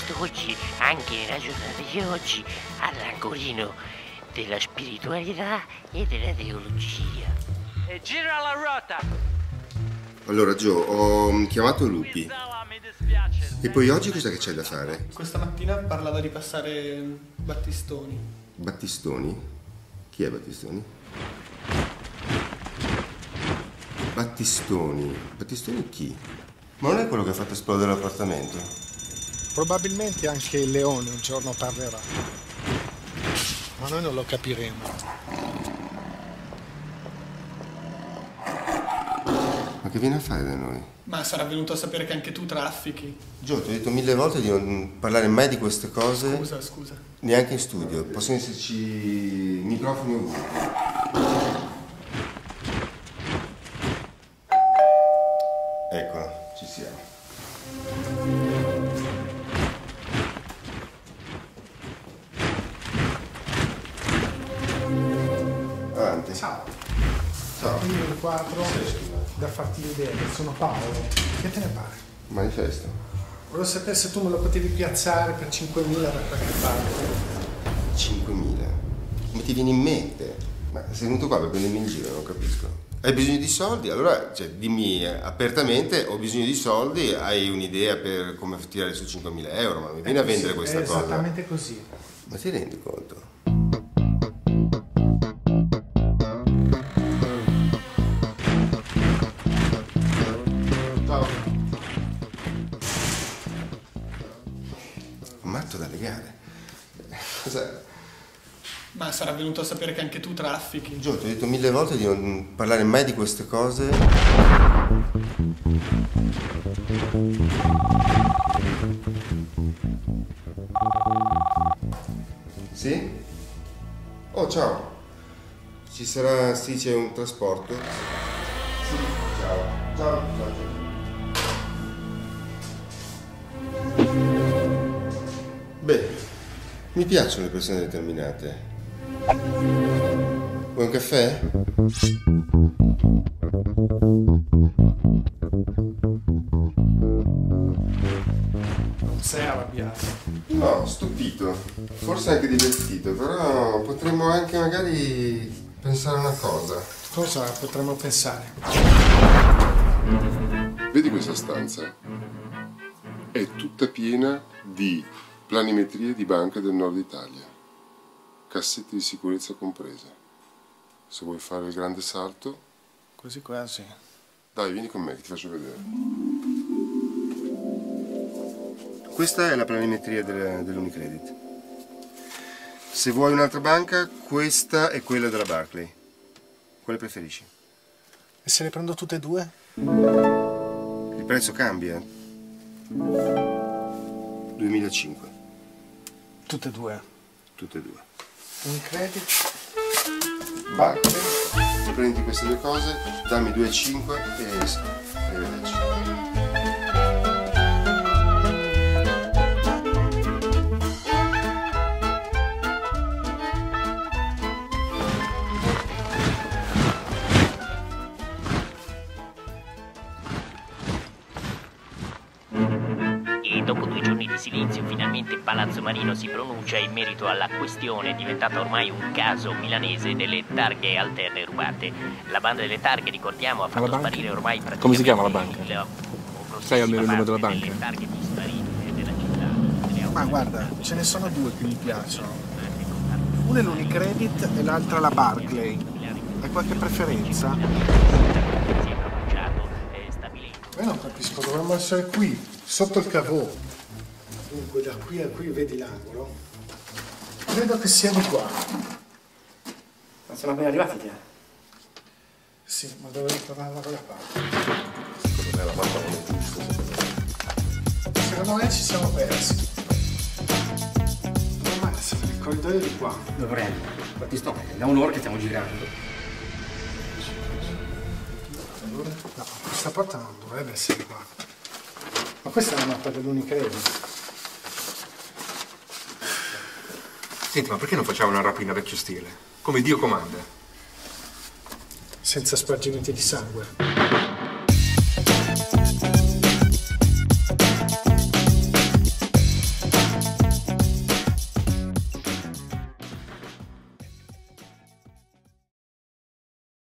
quest'oggi, anche nella giornata di oggi, all'angolino della spiritualità e della teologia. E gira la ruota! Allora Gio, ho chiamato Lupi. E poi oggi cosa che c'è da fare? Questa mattina parlava di passare Battistoni. Battistoni? Chi è Battistoni? Battistoni? Battistoni chi? Ma non è quello che ha fatto esplodere l'appartamento? Probabilmente anche il leone un giorno parlerà. Ma noi non lo capiremo. Ma che viene a fare da noi? Ma sarà venuto a sapere che anche tu traffichi. Gio, ti ho detto mille volte di non parlare mai di queste cose, Scusa, scusa. neanche in studio. Possono esserci microfoni ovunque. Eccola, ci siamo. Ciao, Ciao. io il quadro da farti vedere, sono Paolo. Che te ne pare? Manifesto. Volevo sapere se tu me lo potevi piazzare per 5.000 da qualche parte. 5.000. Come ti viene in mente? Ma sei venuto qua per prendermi in giro, non capisco. Hai bisogno di soldi? Allora, cioè, dimmi eh, apertamente, ho bisogno di soldi, hai un'idea per come tirare su 5.000 euro, ma mi vieni a vendere questa È cosa. esattamente così. Ma ti rendi conto? Matto da legare. Cosa... Ma sarà venuto a sapere che anche tu traffichi. Gio, ti ho detto mille volte di non parlare mai di queste cose. Sì? Oh, ciao. Ci sarà, sì, c'è un trasporto? Sì, ciao. Ciao, ciao, mi piacciono le persone determinate. Vuoi un caffè? Non sei arrabbiato. No, stupito. Forse anche divertito, però potremmo anche magari pensare a una cosa. Cosa potremmo pensare? Vedi questa stanza? È tutta piena di planimetrie di banche del nord Italia, cassetti di sicurezza comprese. Se vuoi fare il grande salto, Quasi quasi. dai, vieni con me che ti faccio vedere. Questa è la planimetria del- dell'Unicredit. Se vuoi un'altra banca, questa è quella della Barclay. Quale preferisci? E se le prendo tutte e due? Il prezzo cambia. 2005, Tutte e due. tutte e due. Un credit? Barclay, prendi queste due cose, dammi 2,5 e arrivederci. E dopo due giorni di silenzio, finalmente Palazzo Marino si pronuncia in merito alla questione diventata ormai un caso milanese delle targhe alterne rubate. La banda delle targhe, ricordiamo, ha fatto sparire ormai praticamente Come si chiama la banca? il- Sai almeno il nome della banca? targhe disparite della città. delle Ma guarda, ce ne sono due che mi piacciono. Una è l'Unicredit e l'altra la Barclay. Hai qualche preferenza? Si è pronunciato eh, Io non capisco, dovremmo essere qui, sotto il cavò. Dunque, da qui a qui vedi l'angolo. Credo che sia di qua. Ma siamo appena arrivati, te. Sì, ma dovrei tornare da quella parte. Secondo me la facciamo giusto. Secondo me ci siamo persi. Ma il corridoio è di qua. Dovremmo. Battistone, da un'ora che stiamo girando. Allora, no, questa porta non dovrebbe essere qua. Ma questa è la mappa dell'Unicredit. Senti, ma perché non facciamo una rapina vecchio stile? Come Dio comanda. Senza spargimenti di sangue.